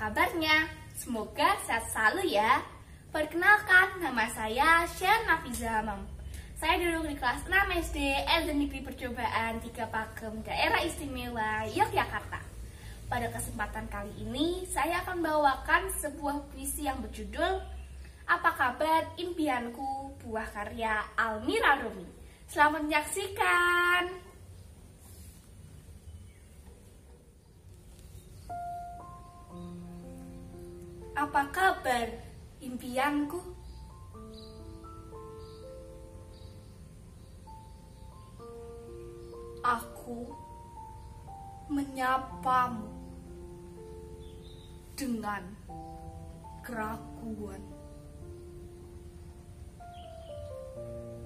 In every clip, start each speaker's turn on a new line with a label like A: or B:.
A: kabarnya? Semoga sehat selalu ya. Perkenalkan, nama saya Shen Nafiza Hamam. Saya duduk di kelas 6 SD SD Negeri Percobaan 3 Pakem, Daerah Istimewa Yogyakarta. Pada kesempatan kali ini, saya akan bawakan sebuah puisi yang berjudul Apa Kabar Impianku Buah Karya Almira Rumi. Selamat menyaksikan! Apa kabar impianku? Aku menyapamu dengan keraguan.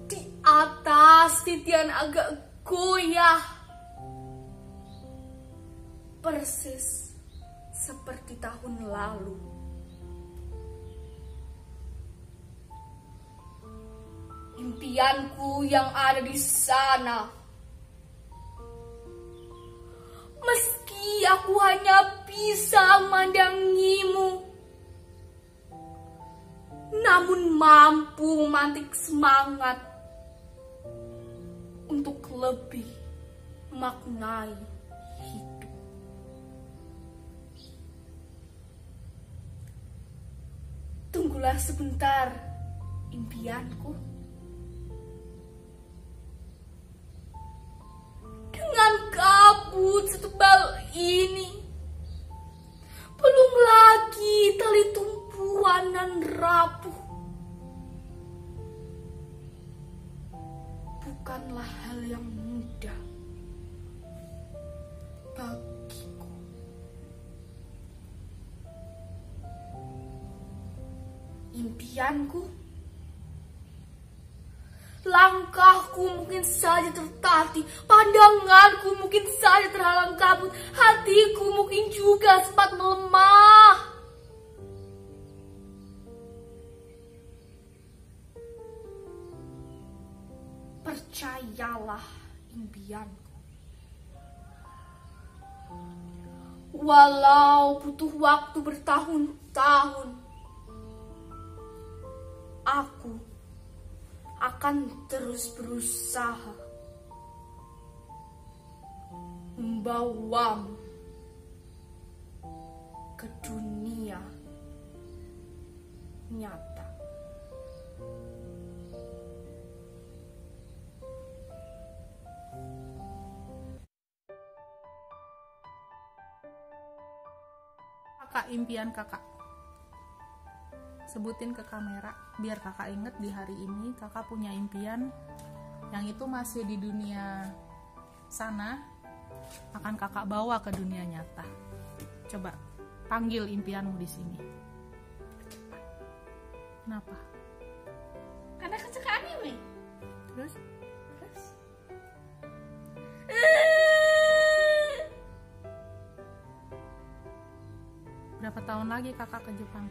A: Di atas titian agak goyah, persis seperti tahun lalu. Impianku yang ada di sana. Meski aku hanya bisa memandangimu Namun mampu memantik semangat Untuk lebih maknai hidup. Tunggulah sebentar impianku kabut setebal ini. Belum lagi tali tumpuan dan rapuh. Bukanlah hal yang mudah Bagiku. Impianku Langkahku mungkin saja tertati, pandanganku mungkin saja terhalang kabut, hatiku mungkin juga sempat melemah. Percayalah impianku. Walau butuh waktu bertahun-tahun, aku akan terus berusaha membawamu ke dunia nyata.
B: Kakak impian kakak sebutin ke kamera biar kakak inget di hari ini kakak punya impian yang itu masih di dunia sana akan kakak bawa ke dunia nyata. Coba panggil impianmu di sini. Kenapa?
A: Karena kan suka anime.
B: terus?
A: Terus?
B: berapa tahun lagi kakak ke Jepang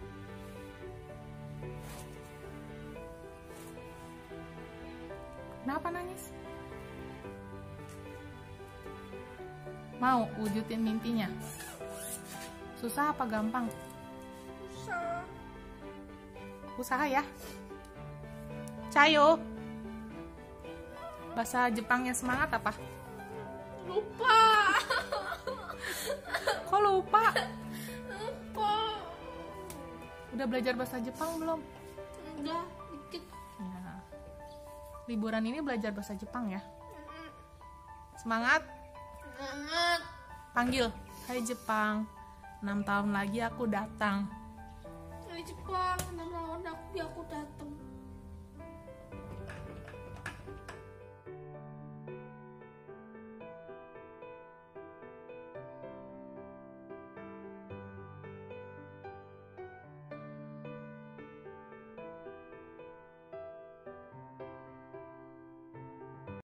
B: kenapa nangis? Mau wujudin mimpinya? Susah apa gampang? Usaha ya. Cayo. Bahasa Jepangnya semangat apa?
A: Lupa.
B: kok lupa?
A: Lupa.
B: udah belajar bahasa Jepang belum?
A: Enggak, dikit.
B: ya liburan ini belajar bahasa Jepang ya? Semangat.
A: Banget.
B: panggil. Hai Jepang. 6 tahun lagi aku datang.
A: Dari Jepang, enam tahun aku, aku datang.